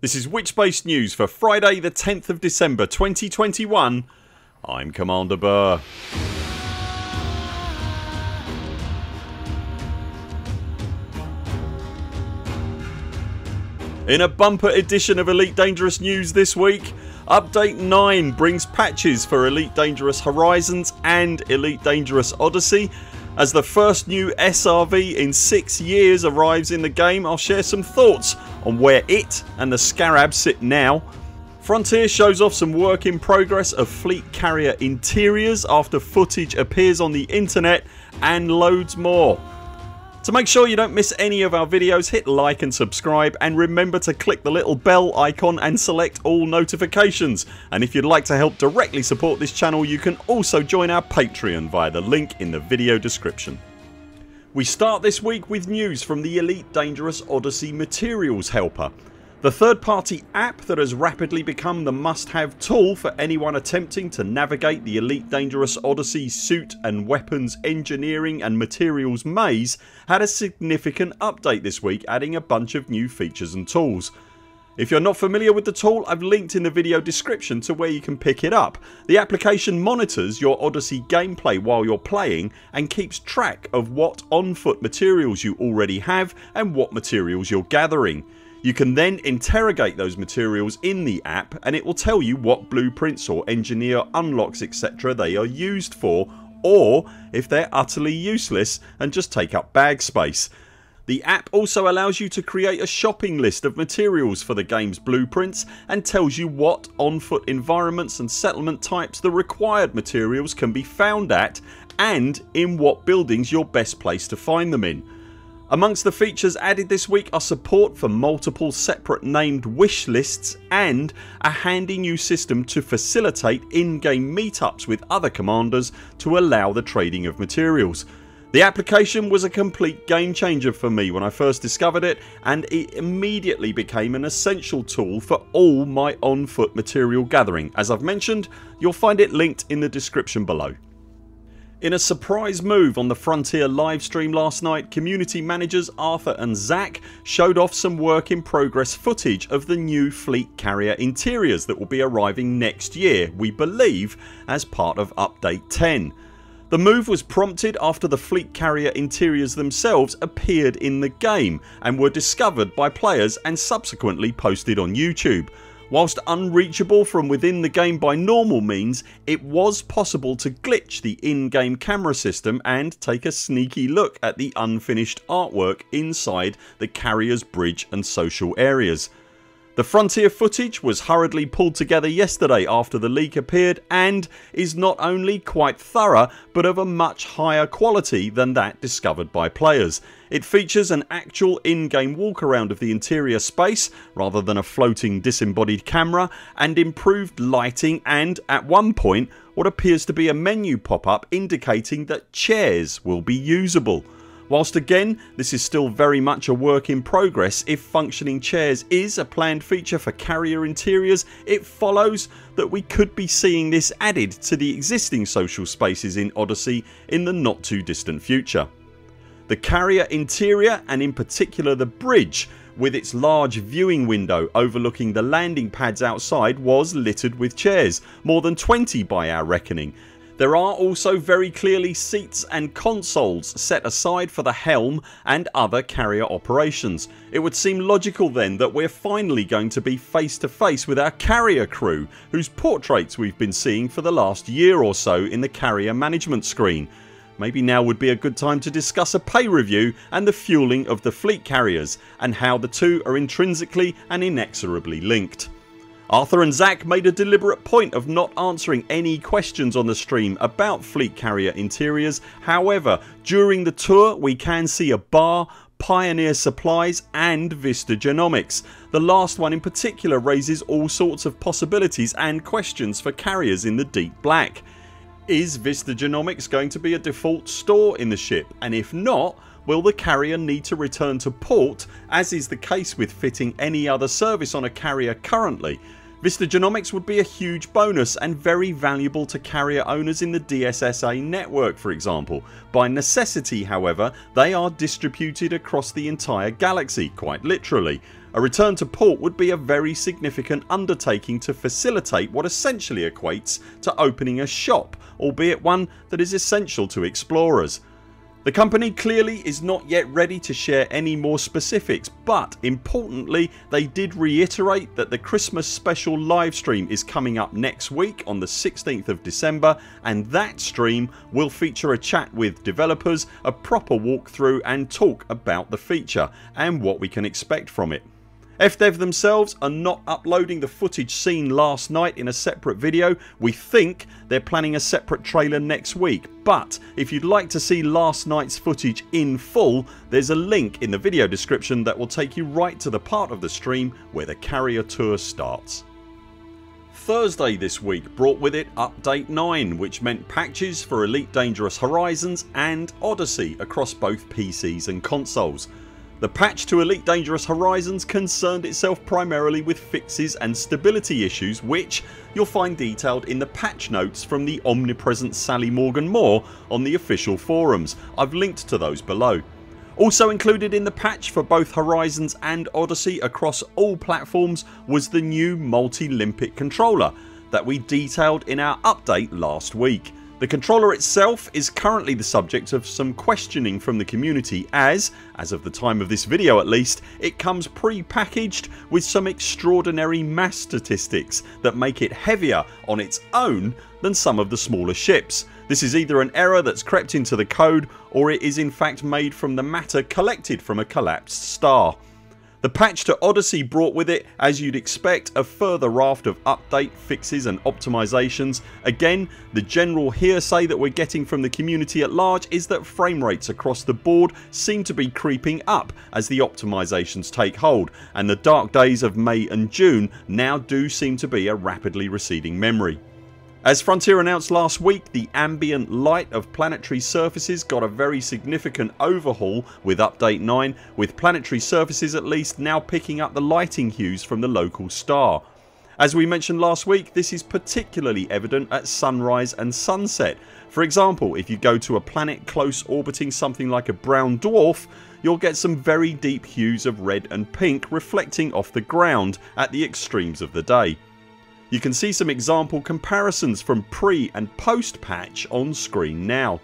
This is Witchspace News for Friday the 10th of December 2021 I'm Commander Buur. In a bumper edition of Elite Dangerous News this week Update 9 brings patches for Elite Dangerous Horizons and Elite Dangerous Odyssey as the first new SRV in 6 years arrives in the game I'll share some thoughts on where it and the Scarab sit now. Frontier shows off some work in progress of fleet carrier interiors after footage appears on the internet and loads more. To make sure you don't miss any of our videos. Hit like and subscribe and remember to click the little bell icon and select all notifications. And if you'd like to help directly support this channel you can also join our Patreon via the link in the video description. We start this week with news from the Elite Dangerous Odyssey Materials Helper the third party app that has rapidly become the must have tool for anyone attempting to navigate the Elite Dangerous Odyssey suit and weapons engineering and materials maze had a significant update this week adding a bunch of new features and tools. If you're not familiar with the tool I've linked in the video description to where you can pick it up. The application monitors your Odyssey gameplay while you're playing and keeps track of what on foot materials you already have and what materials you're gathering. You can then interrogate those materials in the app and it will tell you what blueprints or engineer unlocks etc they are used for or if they're utterly useless and just take up bag space. The app also allows you to create a shopping list of materials for the games blueprints and tells you what on foot environments and settlement types the required materials can be found at and in what buildings you're best placed to find them in. Amongst the features added this week are support for multiple separate named wish lists and a handy new system to facilitate in-game meetups with other commanders to allow the trading of materials. The application was a complete game changer for me when I first discovered it and it immediately became an essential tool for all my on foot material gathering. As I've mentioned you'll find it linked in the description below. In a surprise move on the Frontier livestream last night community managers Arthur and Zac showed off some work in progress footage of the new fleet carrier interiors that will be arriving next year we believe as part of update 10. The move was prompted after the fleet carrier interiors themselves appeared in the game and were discovered by players and subsequently posted on YouTube. Whilst unreachable from within the game by normal means it was possible to glitch the in-game camera system and take a sneaky look at the unfinished artwork inside the carriers bridge and social areas. The Frontier footage was hurriedly pulled together yesterday after the leak appeared and is not only quite thorough but of a much higher quality than that discovered by players. It features an actual in-game walk around of the interior space rather than a floating disembodied camera and improved lighting and at one point what appears to be a menu pop up indicating that chairs will be usable. Whilst again this is still very much a work in progress if functioning chairs is a planned feature for carrier interiors it follows that we could be seeing this added to the existing social spaces in Odyssey in the not too distant future. The carrier interior and in particular the bridge with its large viewing window overlooking the landing pads outside was littered with chairs, more than 20 by our reckoning there are also very clearly seats and consoles set aside for the helm and other carrier operations. It would seem logical then that we're finally going to be face to face with our carrier crew whose portraits we've been seeing for the last year or so in the carrier management screen. Maybe now would be a good time to discuss a pay review and the fueling of the fleet carriers and how the two are intrinsically and inexorably linked. Arthur and Zac made a deliberate point of not answering any questions on the stream about fleet carrier interiors however during the tour we can see a bar, Pioneer Supplies and Vista Genomics. The last one in particular raises all sorts of possibilities and questions for carriers in the deep black. Is Vista Genomics going to be a default store in the ship and if not will the carrier need to return to port as is the case with fitting any other service on a carrier currently Vista Genomics would be a huge bonus and very valuable to carrier owners in the DSSA network for example. By necessity however they are distributed across the entire galaxy quite literally. A return to port would be a very significant undertaking to facilitate what essentially equates to opening a shop albeit one that is essential to explorers. The company clearly is not yet ready to share any more specifics but importantly they did reiterate that the Christmas special livestream is coming up next week on the 16th of December and that stream will feature a chat with developers, a proper walkthrough and talk about the feature and what we can expect from it. FDev themselves are not uploading the footage seen last night in a separate video. We think they're planning a separate trailer next week but if you'd like to see last night's footage in full there's a link in the video description that will take you right to the part of the stream where the carrier tour starts. Thursday this week brought with it update 9 which meant patches for Elite Dangerous Horizons and Odyssey across both PCs and consoles. The patch to Elite Dangerous Horizons concerned itself primarily with fixes and stability issues which you'll find detailed in the patch notes from the omnipresent Sally Morgan Moore on the official forums. I've linked to those below. Also included in the patch for both Horizons and Odyssey across all platforms was the new multi-limpet controller that we detailed in our update last week. The controller itself is currently the subject of some questioning from the community as, as of the time of this video at least, it comes pre-packaged with some extraordinary mass statistics that make it heavier on its own than some of the smaller ships. This is either an error that's crept into the code or it is in fact made from the matter collected from a collapsed star. The patch to Odyssey brought with it as you'd expect a further raft of update, fixes and optimisations. Again the general hearsay that we're getting from the community at large is that frame rates across the board seem to be creeping up as the optimisations take hold and the dark days of May and June now do seem to be a rapidly receding memory. As Frontier announced last week the ambient light of planetary surfaces got a very significant overhaul with update 9 with planetary surfaces at least now picking up the lighting hues from the local star. As we mentioned last week this is particularly evident at sunrise and sunset. For example if you go to a planet close orbiting something like a brown dwarf you'll get some very deep hues of red and pink reflecting off the ground at the extremes of the day. You can see some example comparisons from pre and post patch on screen now.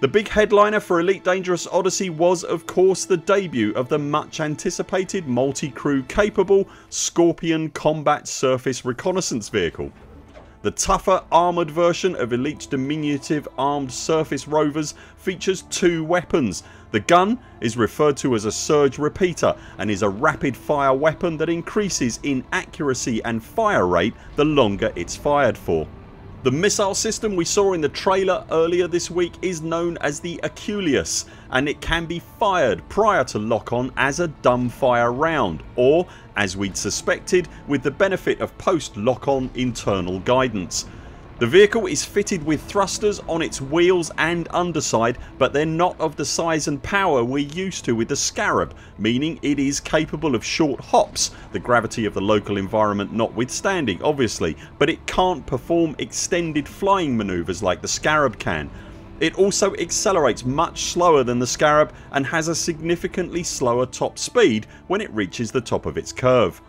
The big headliner for Elite Dangerous Odyssey was of course the debut of the much anticipated multi-crew capable Scorpion Combat Surface Reconnaissance Vehicle. The tougher armoured version of Elite's diminutive armed surface rovers features two weapons. The gun is referred to as a surge repeater and is a rapid fire weapon that increases in accuracy and fire rate the longer it's fired for. The missile system we saw in the trailer earlier this week is known as the Aculeus and it can be fired prior to lock on as a dumbfire round or as we'd suspected with the benefit of post lock on internal guidance. The vehicle is fitted with thrusters on its wheels and underside but they're not of the size and power we're used to with the Scarab meaning it is capable of short hops the gravity of the local environment notwithstanding obviously but it can't perform extended flying manoeuvres like the Scarab can. It also accelerates much slower than the Scarab and has a significantly slower top speed when it reaches the top of its curve.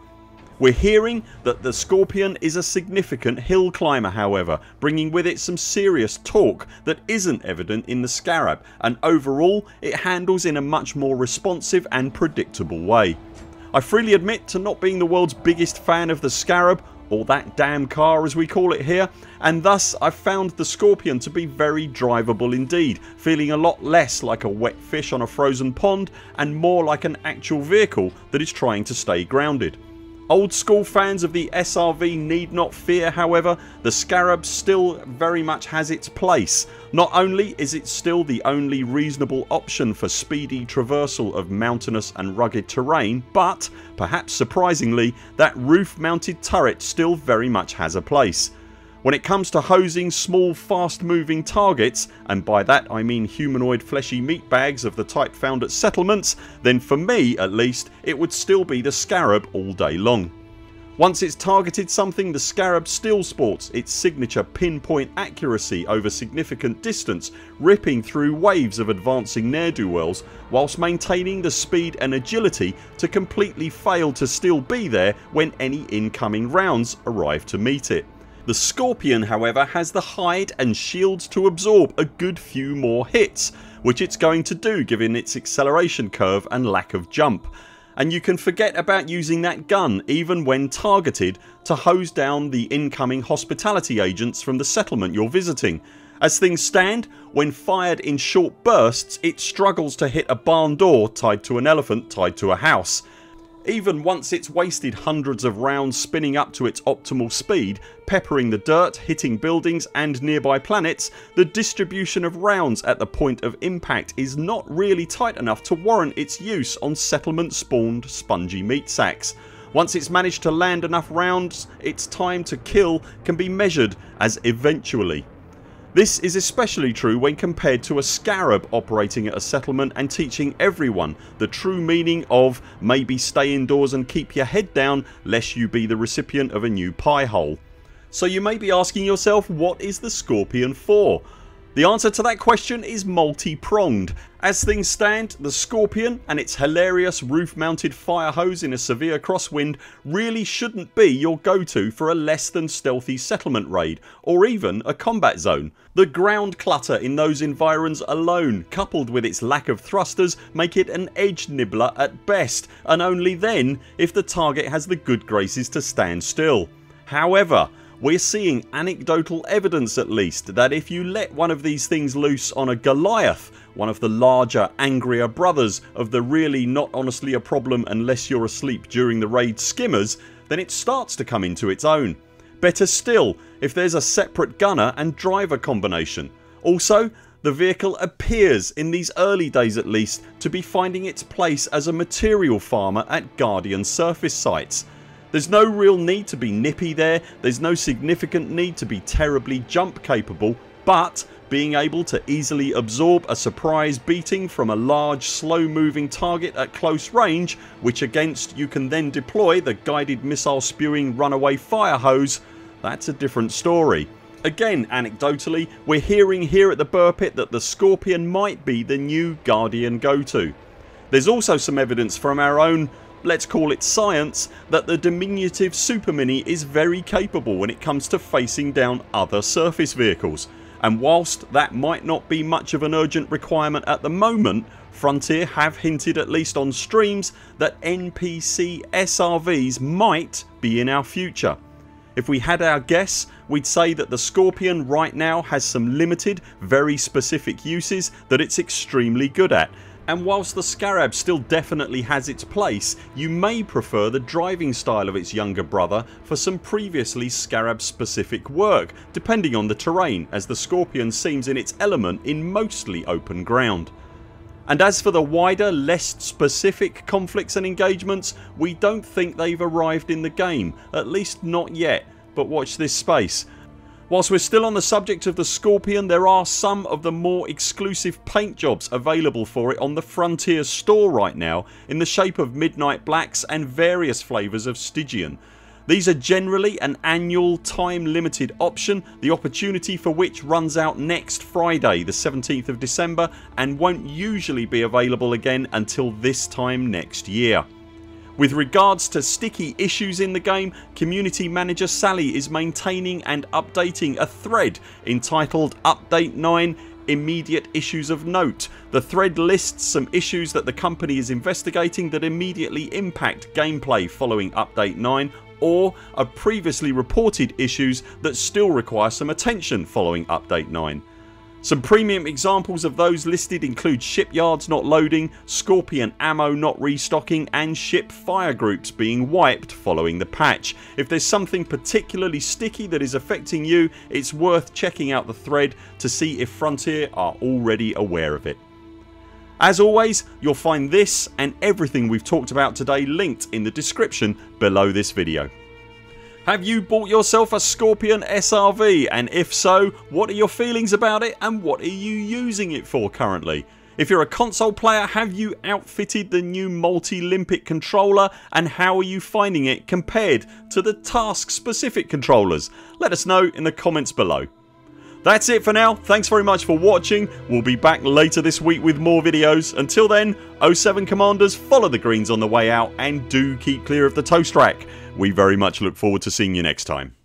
We're hearing that the Scorpion is a significant hill climber however bringing with it some serious torque that isn't evident in the Scarab and overall it handles in a much more responsive and predictable way. I freely admit to not being the world's biggest fan of the Scarab or that damn car as we call it here and thus I've found the Scorpion to be very drivable indeed feeling a lot less like a wet fish on a frozen pond and more like an actual vehicle that is trying to stay grounded. Old school fans of the SRV need not fear however the Scarab still very much has its place. Not only is it still the only reasonable option for speedy traversal of mountainous and rugged terrain but perhaps surprisingly that roof mounted turret still very much has a place. When it comes to hosing small fast moving targets and by that I mean humanoid fleshy meat bags of the type found at settlements then for me at least it would still be the Scarab all day long. Once it's targeted something the Scarab still sports its signature pinpoint accuracy over significant distance ripping through waves of advancing ne'er-do-wells whilst maintaining the speed and agility to completely fail to still be there when any incoming rounds arrive to meet it. The Scorpion however has the hide and shields to absorb a good few more hits which it's going to do given its acceleration curve and lack of jump and you can forget about using that gun even when targeted to hose down the incoming hospitality agents from the settlement you're visiting. As things stand when fired in short bursts it struggles to hit a barn door tied to an elephant tied to a house even once it's wasted hundreds of rounds spinning up to its optimal speed, peppering the dirt, hitting buildings and nearby planets, the distribution of rounds at the point of impact is not really tight enough to warrant its use on settlement spawned spongy meat sacks. Once it's managed to land enough rounds its time to kill can be measured as eventually. This is especially true when compared to a scarab operating at a settlement and teaching everyone the true meaning of maybe stay indoors and keep your head down lest you be the recipient of a new pie hole. So you may be asking yourself what is the Scorpion for? The answer to that question is multi-pronged. As things stand the Scorpion and its hilarious roof mounted fire hose in a severe crosswind really shouldn't be your go to for a less than stealthy settlement raid or even a combat zone. The ground clutter in those environs alone coupled with its lack of thrusters make it an edge nibbler at best and only then if the target has the good graces to stand still. However we're seeing anecdotal evidence at least that if you let one of these things loose on a Goliath one of the larger angrier brothers of the really not honestly a problem unless you're asleep during the raid skimmers then it starts to come into its own. Better still if there's a separate gunner and driver combination. Also the vehicle appears, in these early days at least, to be finding its place as a material farmer at Guardian surface sites there's no real need to be nippy there, there's no significant need to be terribly jump capable but being able to easily absorb a surprise beating from a large slow moving target at close range which against you can then deploy the guided missile spewing runaway fire hose that's a different story. Again anecdotally we're hearing here at the Buur Pit that the Scorpion might be the new Guardian go to. There's also some evidence from our own let's call it science that the diminutive Super Mini is very capable when it comes to facing down other surface vehicles and whilst that might not be much of an urgent requirement at the moment Frontier have hinted at least on streams that NPC SRVs might be in our future. If we had our guess we'd say that the Scorpion right now has some limited very specific uses that it's extremely good at and whilst the Scarab still definitely has its place you may prefer the driving style of its younger brother for some previously Scarab specific work depending on the terrain as the Scorpion seems in its element in mostly open ground. And as for the wider less specific conflicts and engagements we don't think they've arrived in the game at least not yet but watch this space Whilst we're still on the subject of the Scorpion there are some of the more exclusive paint jobs available for it on the Frontier store right now in the shape of Midnight Blacks and various flavours of Stygian. These are generally an annual time limited option the opportunity for which runs out next Friday the 17th of December and won't usually be available again until this time next year. With regards to sticky issues in the game community manager Sally is maintaining and updating a thread entitled Update 9 immediate issues of note. The thread lists some issues that the company is investigating that immediately impact gameplay following update 9 or are previously reported issues that still require some attention following update 9. Some premium examples of those listed include shipyards not loading, Scorpion ammo not restocking and ship fire groups being wiped following the patch. If there's something particularly sticky that is affecting you it's worth checking out the thread to see if Frontier are already aware of it. As always you'll find this and everything we've talked about today linked in the description below this video. Have you bought yourself a Scorpion SRV and if so what are your feelings about it and what are you using it for currently? If you're a console player have you outfitted the new multi-limpet controller and how are you finding it compared to the task specific controllers? Let us know in the comments below. That's it for now. Thanks very much for watching. We'll be back later this week with more videos. Until then 0 7 CMDRs follow the greens on the way out and do keep clear of the toast rack. We very much look forward to seeing you next time.